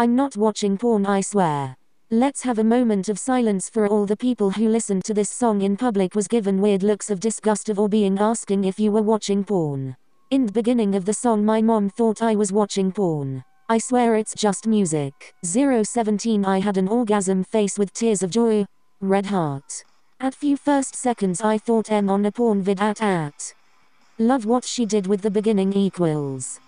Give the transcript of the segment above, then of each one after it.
I'm not watching porn, I swear. Let's have a moment of silence for all the people who listened to this song in public was given weird looks of disgust of or being asking if you were watching porn. In the beginning of the song my mom thought I was watching porn. I swear it's just music. 017 I had an orgasm face with tears of joy. Red heart. At few first seconds I thought M on a porn vid at at. Love what she did with the beginning equals.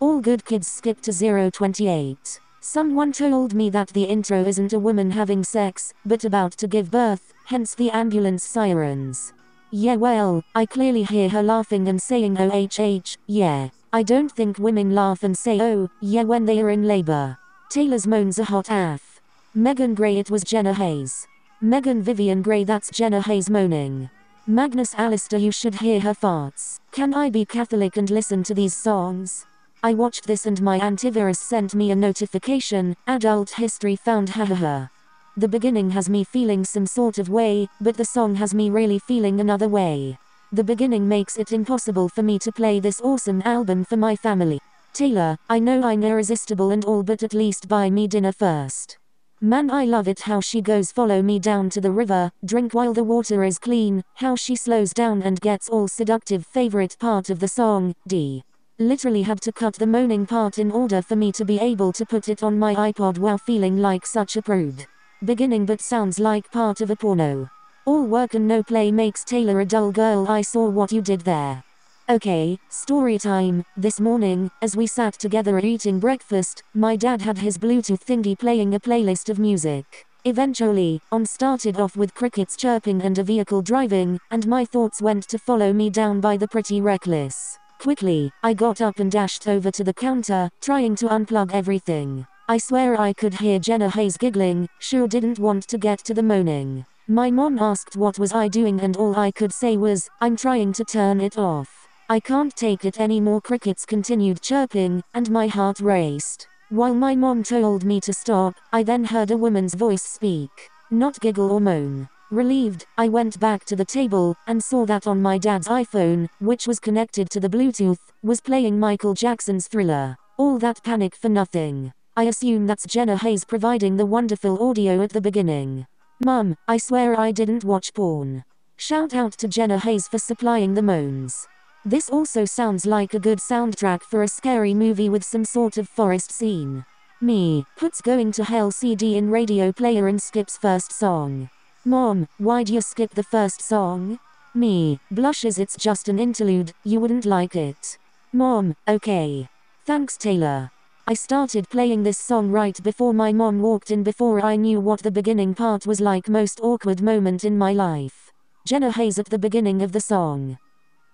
All good kids skip to 028. Someone told me that the intro isn't a woman having sex, but about to give birth, hence the ambulance sirens. Yeah well, I clearly hear her laughing and saying OHH, yeah. I don't think women laugh and say oh, yeah when they are in labor. Taylor's moans a hot aff. Megan Gray it was Jenna Haze. Megan Vivian Gray that's Jenna Haze moaning. Magnus Alistair you should hear her farts. Can I be Catholic and listen to these songs? I watched this and my antivirus sent me a notification, adult history found hahaha. the beginning has me feeling some sort of way, but the song has me really feeling another way. The beginning makes it impossible for me to play this awesome album for my family. Taylor, I know I'm irresistible and all but at least buy me dinner first. Man I love it how she goes follow me down to the river, drink while the water is clean, how she slows down and gets all seductive favorite part of the song, D literally had to cut the moaning part in order for me to be able to put it on my iPod while feeling like such a prude. Beginning but sounds like part of a porno. All work and no play makes Taylor a dull girl I saw what you did there. Okay, story time. This morning, as we sat together eating breakfast, my dad had his Bluetooth thingy playing a playlist of music. Eventually, on started off with crickets chirping and a vehicle driving, and my thoughts went to follow me down by the pretty reckless. Quickly, I got up and dashed over to the counter, trying to unplug everything. I swear I could hear Jenna Haze giggling, sure didn't want to get to the moaning. My mom asked what was I doing and all I could say was, I'm trying to turn it off. I can't take it anymore crickets continued chirping, and my heart raced. While my mom told me to stop, I then heard a woman's voice speak. Not giggle or moan. Relieved, I went back to the table, and saw that on my dad's iPhone, which was connected to the Bluetooth, was playing Michael Jackson's Thriller. All that panic for nothing. I assume that's Jenna Haze providing the wonderful audio at the beginning. Mum, I swear I didn't watch porn. Shout out to Jenna Haze for supplying the moans. This also sounds like a good soundtrack for a scary movie with some sort of forest scene. Me, puts Going to Hell CD in radio player and skips first song. Mom, why'd you skip the first song? Me, blushes it's just an interlude, you wouldn't like it. Mom, okay. Thanks Taylor. I started playing this song right before my mom walked in before I knew what the beginning part was like most awkward moment in my life. Jenna Haze at the beginning of the song.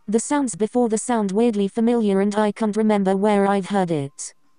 The sounds before the sound weirdly familiar and I can't remember where I've heard it.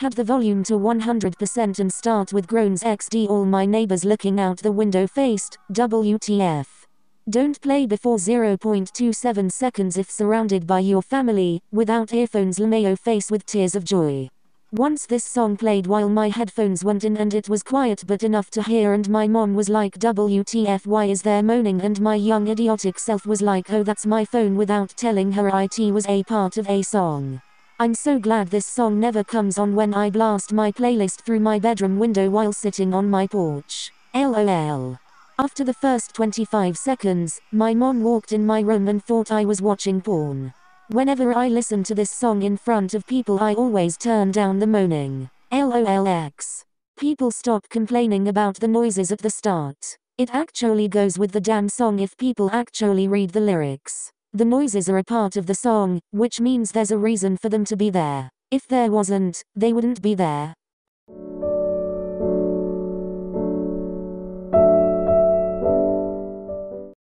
Had the volume to 100% and start with groans XD all my neighbors looking out the window faced, WTF. Don't play before 0.27 seconds if surrounded by your family, without earphones Lameo face with tears of joy. Once this song played while my headphones went in and it was quiet but enough to hear and my mom was like WTF why is there moaning and my young idiotic self was like oh that's my phone without telling her it was a part of a song. I'm so glad this song never comes on when I blast my playlist through my bedroom window while sitting on my porch. LOL. After the first 25 seconds, my mom walked in my room and thought I was watching porn. Whenever I listen to this song in front of people I always turn down the moaning. LOLX. People stop complaining about the noises at the start. It actually goes with the damn song if people actually read the lyrics. The noises are a part of the song, which means there's a reason for them to be there. If there wasn't, they wouldn't be there.